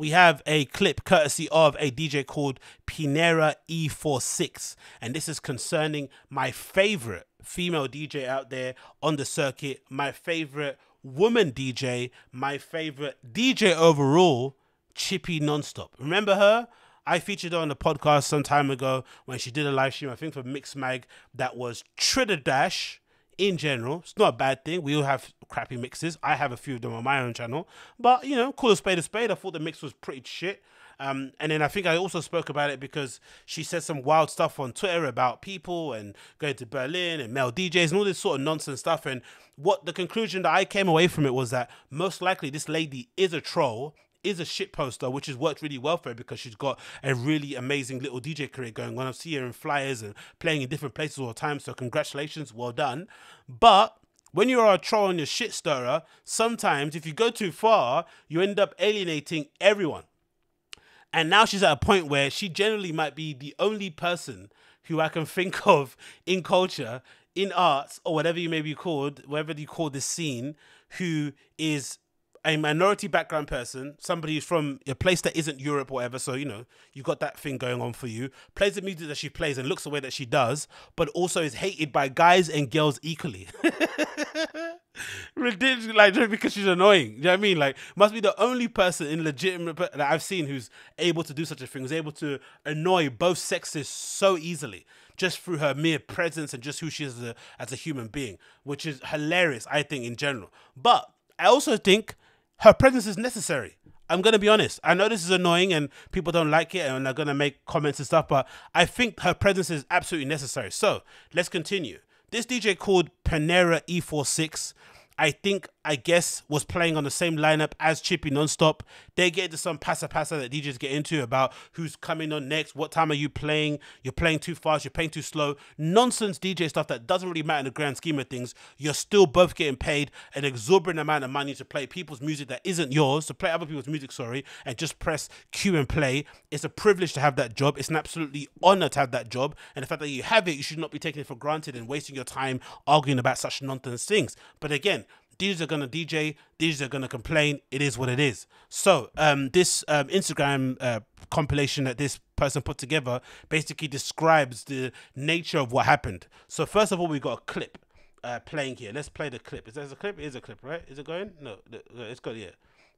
we have a clip courtesy of a DJ called Penera E46, and this is concerning my favorite female DJ out there on the circuit, my favorite woman DJ, my favorite DJ overall, Chippy Nonstop. Remember her? I featured her on the podcast some time ago when she did a live stream, I think for Mixmag, that was Tridash in general. It's not a bad thing. We all have crappy mixes. I have a few of them on my own channel. But, you know, call a spade a spade. I thought the mix was pretty shit. Um, and then I think I also spoke about it because she said some wild stuff on Twitter about people and going to Berlin and male DJs and all this sort of nonsense stuff. And what the conclusion that I came away from it was that most likely this lady is a troll is a shit poster, which has worked really well for her because she's got a really amazing little DJ career going on. I see her in flyers and playing in different places all the time. So congratulations, well done. But when you are a troll and you're shit stirrer, sometimes if you go too far, you end up alienating everyone. And now she's at a point where she generally might be the only person who I can think of in culture, in arts, or whatever you may be called, whatever you call this scene, who is a minority background person, somebody who's from a place that isn't Europe or whatever, so you know, you've got that thing going on for you, plays the music that she plays and looks the way that she does, but also is hated by guys and girls equally. Ridiculous, like just because she's annoying. You know what I mean? Like, must be the only person in legitimate that I've seen who's able to do such a thing, who's able to annoy both sexes so easily just through her mere presence and just who she is as a, as a human being, which is hilarious, I think, in general. But I also think her presence is necessary. I'm gonna be honest. I know this is annoying and people don't like it and they're gonna make comments and stuff, but I think her presence is absolutely necessary. So let's continue. This DJ called Penera E46 I think I guess was playing on the same lineup as Chippy Nonstop. They get into some passa passa that DJs get into about who's coming on next, what time are you playing, you're playing too fast, you're playing too slow. Nonsense DJ stuff that doesn't really matter in the grand scheme of things. You're still both getting paid an exorbitant amount of money to play people's music that isn't yours, to play other people's music, sorry, and just press cue and play. It's a privilege to have that job. It's an absolutely honor to have that job. And the fact that you have it, you should not be taking it for granted and wasting your time arguing about such nonsense things. But again, DJs are gonna DJ, DJs are gonna complain. It is what it is. So um, this um, Instagram uh, compilation that this person put together basically describes the nature of what happened. So first of all, we got a clip uh, playing here. Let's play the clip. Is there a clip? It is a clip, right? Is it going? No, it's got yeah.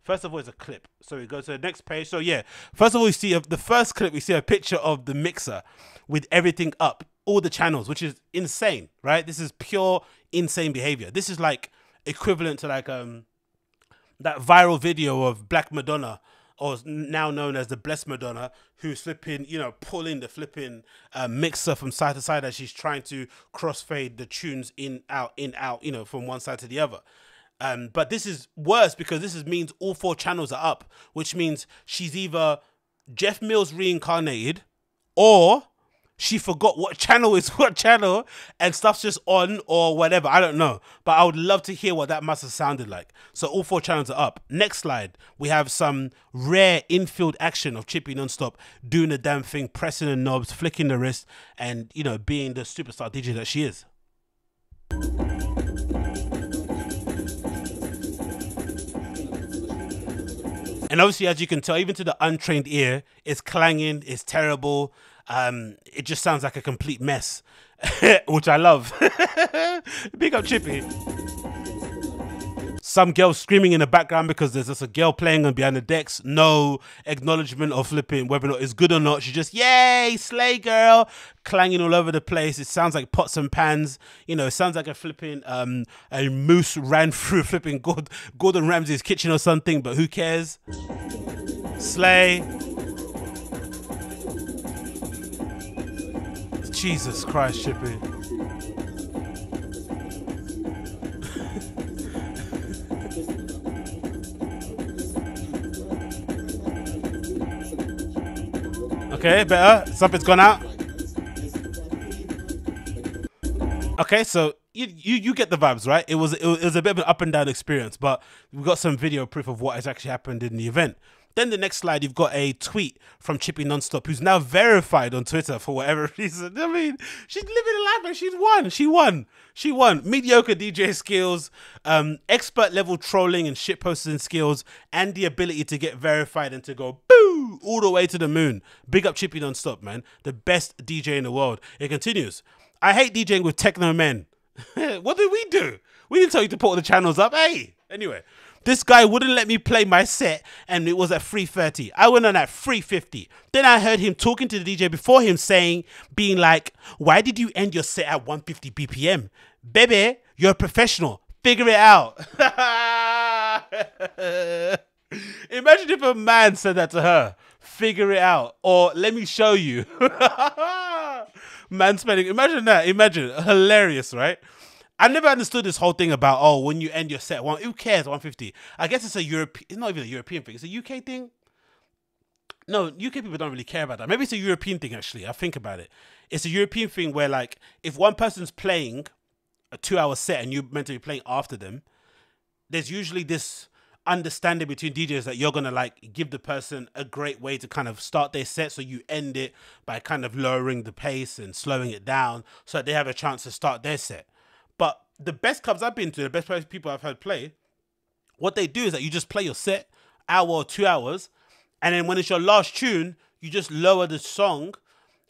First of all, it's a clip. So we go to the next page. So yeah, first of all, we see a, the first clip. We see a picture of the mixer with everything up, all the channels, which is insane, right? This is pure insane behavior. This is like equivalent to like um that viral video of Black Madonna or now known as the Blessed Madonna, who's flipping, you know, pulling the flipping uh, mixer from side to side as she's trying to crossfade the tunes in, out, in, out, you know, from one side to the other. Um, but this is worse because this is, means all four channels are up, which means she's either Jeff Mills reincarnated or she forgot what channel is what channel and stuff's just on or whatever. I don't know. But I would love to hear what that must have sounded like. So all four channels are up. Next slide, we have some rare infield action of Chippy nonstop doing the damn thing, pressing the knobs, flicking the wrist, and you know, being the superstar DJ that she is. And obviously, as you can tell, even to the untrained ear, it's clanging, it's terrible. Um, it just sounds like a complete mess, which I love. Big up Chippy. Some girl screaming in the background because there's just a girl playing on behind the decks. No acknowledgement of flipping whether or not it's good or not. She just, yay, slay girl, clanging all over the place. It sounds like pots and pans. You know, it sounds like a flipping um a moose ran through flipping Gordon Ramsay's kitchen or something, but who cares? Slay. Jesus Christ, Chippy. okay, better. Something's gone out. Okay, so you, you you get the vibes, right? It was it was a bit of an up and down experience, but we got some video proof of what has actually happened in the event. Then the next slide, you've got a tweet from Chippy Nonstop, who's now verified on Twitter for whatever reason. I mean, she's living a life and she's won. She won. She won. Mediocre DJ skills, um, expert level trolling and shitposting skills, and the ability to get verified and to go boo all the way to the moon. Big up Chippy Nonstop, man. The best DJ in the world. It continues. I hate DJing with techno men. what did we do? We didn't tell you to put all the channels up. Hey, anyway, this guy wouldn't let me play my set, and it was at 3:30. I went on at 3:50. Then I heard him talking to the DJ before him, saying, being like, "Why did you end your set at 150 BPM, baby? You're a professional. Figure it out." Imagine if a man said that to her. Figure it out, or let me show you. man spending. Imagine that. Imagine hilarious, right? I never understood this whole thing about oh when you end your set one who cares 150 I guess it's a European it's not even a European thing it's a UK thing? No UK people don't really care about that. Maybe it's a European thing actually I think about it. It's a European thing where like if one person's playing a two hour set and you're meant to be playing after them there's usually this understanding between DJs that you're gonna like give the person a great way to kind of start their set so you end it by kind of lowering the pace and slowing it down so they have a chance to start their set but the best clubs I've been to, the best people I've heard play, what they do is that you just play your set, hour or two hours, and then when it's your last tune, you just lower the song,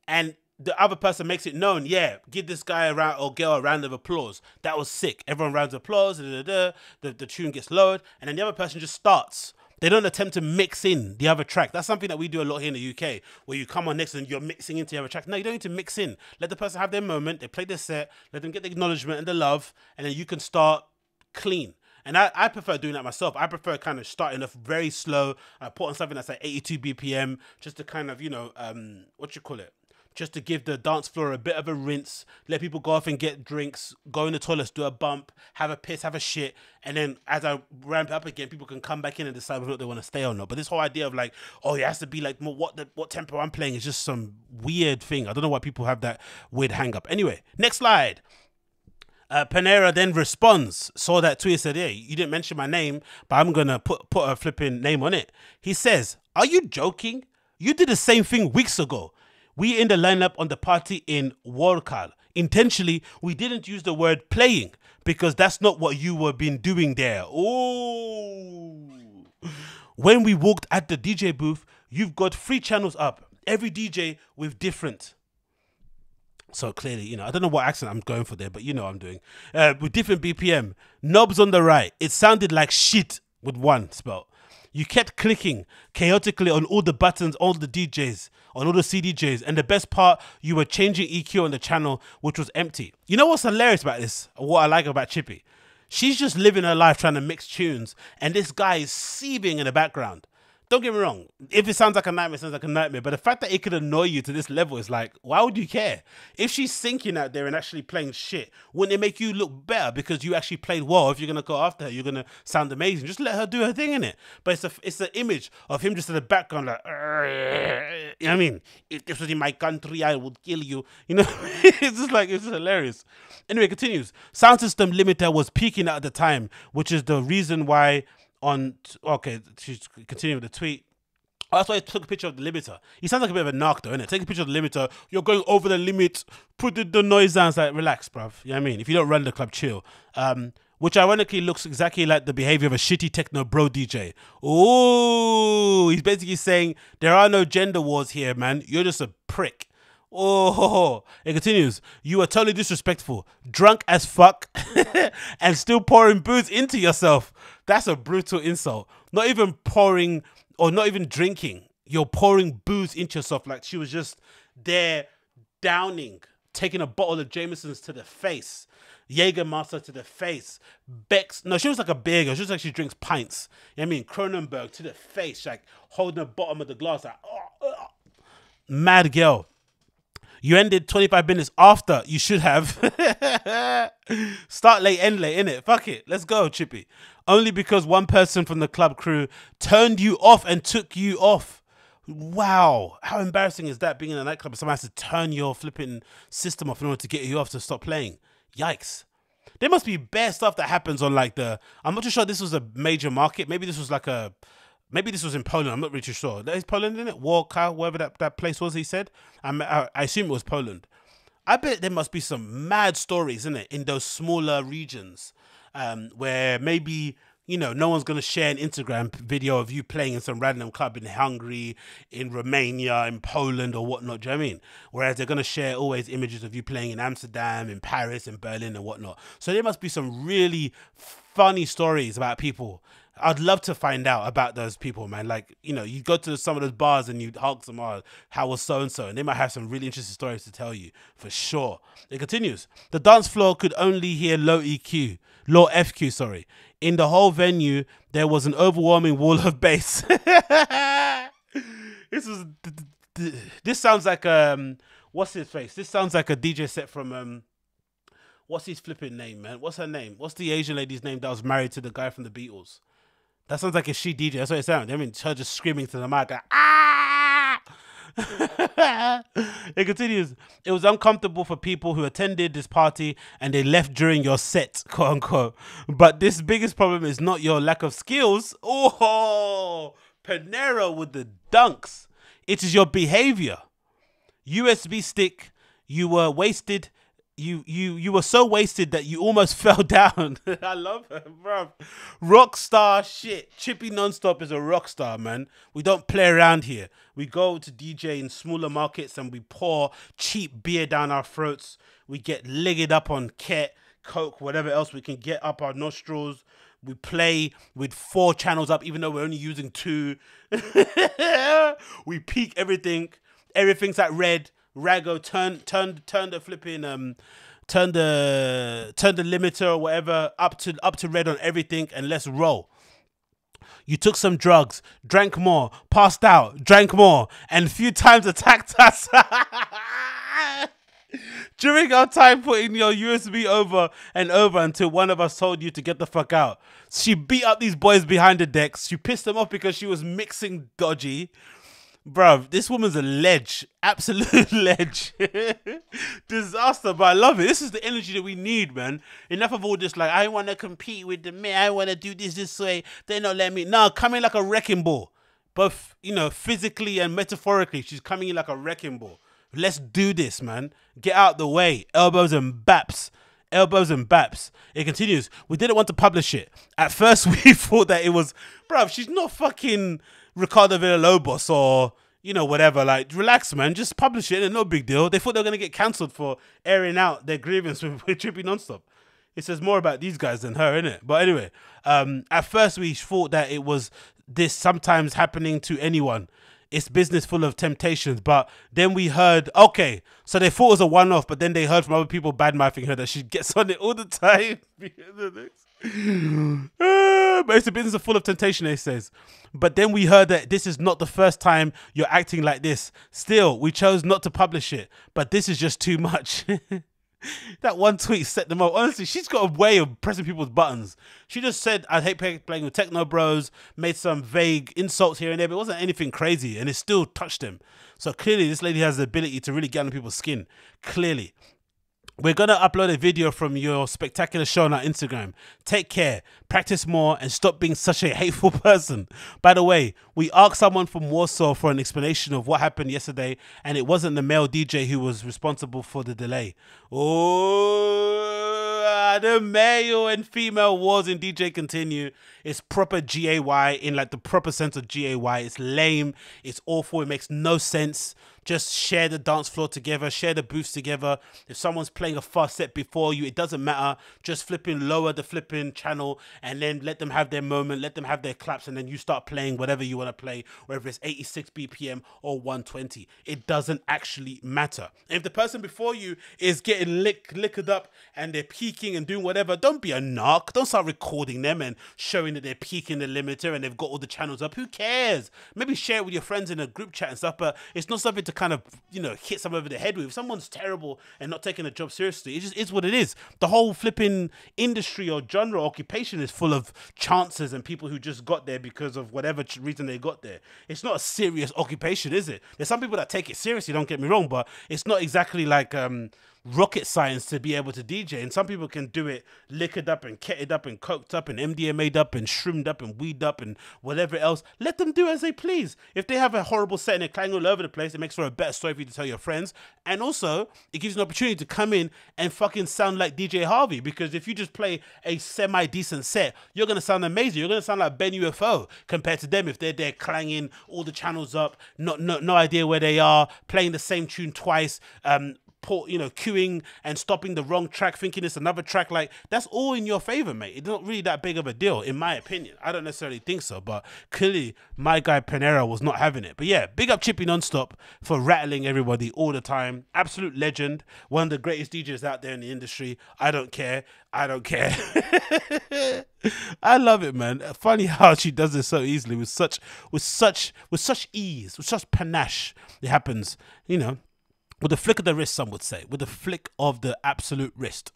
and the other person makes it known. Yeah, give this guy a round or girl a round of applause. That was sick. Everyone rounds applause. Da, da, da, the the tune gets lowered, and then the other person just starts. They don't attempt to mix in the other track. That's something that we do a lot here in the UK, where you come on next and you're mixing into the other track. No, you don't need to mix in. Let the person have their moment. They play their set. Let them get the acknowledgement and the love, and then you can start clean. And I, I prefer doing that myself. I prefer kind of starting off very slow. I put on something that's like 82 BPM just to kind of, you know, um, what you call it? Just to give the dance floor a bit of a rinse, let people go off and get drinks, go in the toilets, do a bump, have a piss, have a shit, and then as I ramp up again, people can come back in and decide whether they want to stay or not. But this whole idea of like, oh, it has to be like more what the what tempo I'm playing is just some weird thing. I don't know why people have that weird hang up. Anyway, next slide. Uh, Penera then responds, saw that tweet, said, "Hey, you didn't mention my name, but I'm gonna put put a flipping name on it." He says, "Are you joking? You did the same thing weeks ago. We in the lineup on the party in Warkal. Intentionally, we didn't use the word playing because that's not what you were been doing there. Oh. When we walked at the DJ booth, you've got three channels up. Every DJ with different. So clearly, you know, I don't know what accent I'm going for there, but you know I'm doing. Uh, with different BPM. Knobs on the right. It sounded like shit with one spell. You kept clicking chaotically on all the buttons, all the DJs, on all the CDJs, and the best part, you were changing EQ on the channel, which was empty. You know what's hilarious about this? What I like about Chippy? She's just living her life trying to mix tunes, and this guy is seething in the background don't get me wrong. If it sounds like a nightmare, sounds like a nightmare. But the fact that it could annoy you to this level is like, why would you care? If she's sinking out there and actually playing shit, wouldn't it make you look better because you actually played well? If you're gonna go after her, you're gonna sound amazing. Just let her do her thing in it. But it's a it's an image of him just in the background, like, you know I mean? If this was in my country, I would kill you. You know, it's just like it's just hilarious. Anyway, continues. Sound system limiter was peaking at the time, which is the reason why on okay, she's continuing with the tweet. Oh, that's why I took a picture of the limiter. He sounds like a bit of a narc though, innit? Take a picture of the limiter. You're going over the limit. Put the, the noise down. It's like, relax, bruv. You know what I mean? If you don't run the club, chill. Um, which ironically looks exactly like the behavior of a shitty techno bro DJ. Oh, he's basically saying there are no gender wars here, man. You're just a prick. Oh, it continues. You are totally disrespectful, drunk as fuck, and still pouring booze into yourself. That's a brutal insult. Not even pouring or not even drinking. You're pouring booze into yourself like she was just there downing, taking a bottle of Jameson's to the face. Jägermeister to the face. Beck's, no, she was like a beer girl. She was like she drinks pints. You know I mean? Kronenbourg to the face, like holding the bottom of the glass, like, oh, oh. mad girl. You ended 25 minutes after you should have. Start late, end late, innit? Fuck it. Let's go, Chippy. Only because one person from the club crew turned you off and took you off. Wow. How embarrassing is that being in a nightclub? Someone has to turn your flipping system off in order to get you off to stop playing. Yikes. There must be bare stuff that happens on like the. I'm not too sure this was a major market. Maybe this was like a maybe this was in Poland. I'm not really sure. That is Poland, in it? Warka, wherever that, that place was. He said. I, I assume it was Poland. I bet there must be some mad stories, in it, in those smaller regions, um, where maybe you know, no one's gonna share an Instagram video of you playing in some random club in Hungary, in Romania, in Poland, or whatnot. Do you know what I mean? Whereas they're gonna share always images of you playing in Amsterdam, in Paris, in Berlin, and whatnot. So there must be some really funny stories about people. I'd love to find out about those people, man. Like, you know, you go to some of those bars and you ask them, oh, how was so and so? And they might have some really interesting stories to tell you for sure. It continues. The dance floor could only hear low EQ, low FQ, sorry in the whole venue, there was an overwhelming wall of bass. this is this sounds like um what's his face? This sounds like a DJ set from um what's his flipping name, man? What's her name? What's the Asian lady's name that was married to the guy from the Beatles? That sounds like a she DJ. That's what it sounds. I mean, her just screaming to the mic, like, ah. it continues. It was uncomfortable for people who attended this party and they left during your set, quote unquote. But this biggest problem is not your lack of skills. Oh, Penera with the dunks. It is your behavior. USB stick, you were wasted you you you were so wasted that you almost fell down. I love her, bro. Rock star shit. Chippy Nonstop is a rock star, man. We don't play around here. We go to DJ in smaller markets and we pour cheap beer down our throats. We get ligged up on ket, coke, whatever else we can get up our nostrils. We play with four channels up, even though we're only using two. we peak everything. Everything's at red Rago turn turn turn the flipping um turn the turn the limiter or whatever up to up to red on everything and let's roll. You took some drugs, drank more, passed out, drank more, and a few times attacked us. During our time putting your USB over and over until one of us told you to get the fuck out. She beat up these boys behind the decks. She pissed them off because she was mixing dodgy. Bruv, this woman's a ledge. Absolute ledge. Disaster, but I love it. This is the energy that we need, man. Enough of all this, like, I want to compete with the men. I want to do this this way. They not let me. No, come in like a wrecking ball. Both, you know, physically and metaphorically. She's coming in like a wrecking ball. Let's do this, man. Get out the way. Elbows and baps elbows and baps. It continues. We didn't want to publish it. At first, we thought that it was, bruv, she's not fucking Ricardo Villalobos or you know whatever. Like, relax, man. Just publish it. No big deal. They thought they were gonna get cancelled for airing out their grievance with, with Trippy Nonstop. It says more about these guys than her, innit? But anyway, um, at first we thought that it was this sometimes happening to anyone. It's business full of temptations. But then we heard, okay, so they thought it was a one off, but then they heard from other people bad mouthing her that she gets on it all the time. Ah, but it's a business full of temptation, he says. But then we heard that this is not the first time you're acting like this. Still, we chose not to publish it, but this is just too much. that one tweet set them up. Honestly, she's got a way of pressing people's buttons. She just said, I hate playing with techno bros, made some vague insults here and there, but it wasn't anything crazy, and it still touched them. So clearly, this lady has the ability to really get on people's skin. Clearly we're gonna upload a video from your spectacular show on our Instagram. Take care, practice more, and stop being such a hateful person. By the way, we asked someone from Warsaw for an explanation of what happened yesterday, and it wasn't the male DJ who was responsible for the delay. Oh, the male and female wars in DJ continue. It's proper GAY in like the proper sense of GAY. It's lame. It's awful. It makes no sense. Just share the dance floor together, share the booths together. If someone's playing a fast set before you, it doesn't matter. Just flipping lower the flipping channel and then let them have their moment, let them have their claps, and then you start playing whatever you want to play, whether it's 86 BPM or 120. It doesn't actually matter. If the person before you is getting lick, liquored up and they're peaking and doing whatever, don't be a narc. Don't start recording them and showing that they're peaking the limiter and they've got all the channels up. Who cares? Maybe share it with your friends in a group chat and stuff, but it's not something to to kind of you know hit someone over the head with. If someone's terrible and not taking a job seriously, it just is what it is. The whole flipping industry or genre occupation is full of chances and people who just got there because of whatever reason they got there. It's not a serious occupation, is it? There's some people that take it seriously. Don't get me wrong, but it's not exactly like um rocket science to be able to DJ, and some people can do it liquored up and ketted up and coked up and MDMA'd up and shrimmed up and weed up and whatever else. Let them do as they please. If they have a horrible set and they're clanging all over the place, it makes for a better story for you to tell your friends. And also, it gives an opportunity to come in and fucking sound like DJ Harvey. Because if you just play a semi decent set, you're gonna sound amazing. You're gonna sound like Ben UFO compared to them if they're there clanging all the channels up, not no, no idea where they are, playing the same tune twice, um, put, you know, queuing and stopping the wrong track, thinking it's another track. Like that's all in your favor, mate. It's not really that big of a deal, in my opinion. I don't necessarily think so, but clearly my guy Penera was not having it. But yeah, big up Chippy Nonstop for rattling everybody all the time. Absolute legend, one of the greatest DJs out there in the industry. I don't care. I don't care. I love it, man. Funny how she does it so easily with such with such with such ease, with such panache. It happens, you know with a flick of the wrist, some would say, with a flick of the absolute wrist.